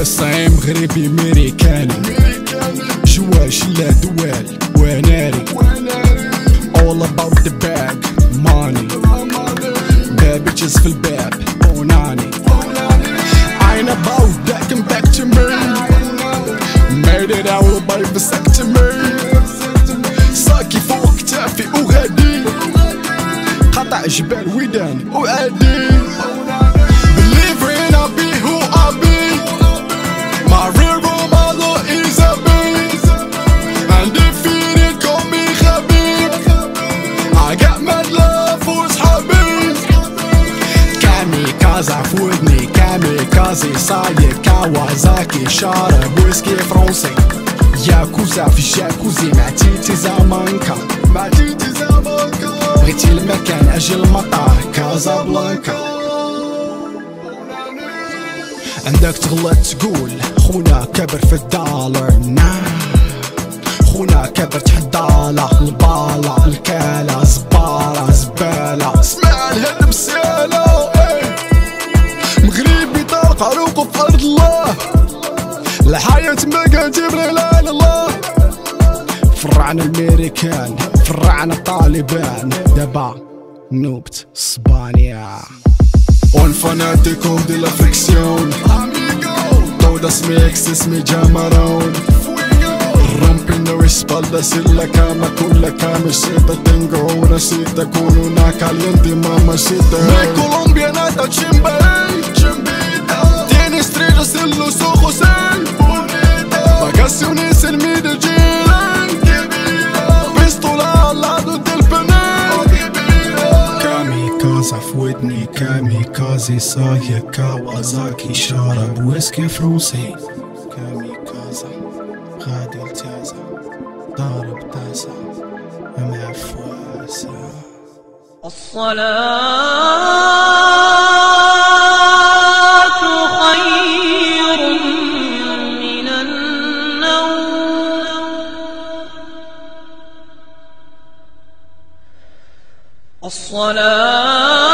مغربي ميريكاني جوال شلا دوال وناري. All about the bag money. Bad bitches في الباب بوناني. I ain't about that come back to me. Made it out by vasectomy ساكي فوق كتافي وغادي قطع جبال وداني وعادي I got mad love for صحابي كاميكازا في ودني كاميكازي صايد كاوازاكي شارب ويسكي فرنسي. ياكوزا في الجاكوزي مع تيتي زامانكا. مع تيتي زامانكا. بغيتي المكان أجي المطار كازابلانكا. عندك تغلط تقول خونا كبر في الدولار نعم. خونا كبر تحت الدالة البالة الكالة عروق بأرض الله. الحياة ما كان جبريل الله. فرعنا الميريكان فرعنا الطالبان. دابا نوبة إسبانيا. un fanático de la fricción amigo todas mis ex me llamaron رامبينا ويسبال دا سيلا كاما كل كام سيتا تنغو ورا سيتا كونو نا كاليندي ماما سيتا مي كولومبيا ناتا تشيمبي تشيمبي ey, Pistola al lado del penal كاميكازا في ودني كاميكازي صايع كاوازاكي شارب ويسكي فروسي كاميكازا غادي التازا ضارب تازا مع فواسا الصلاة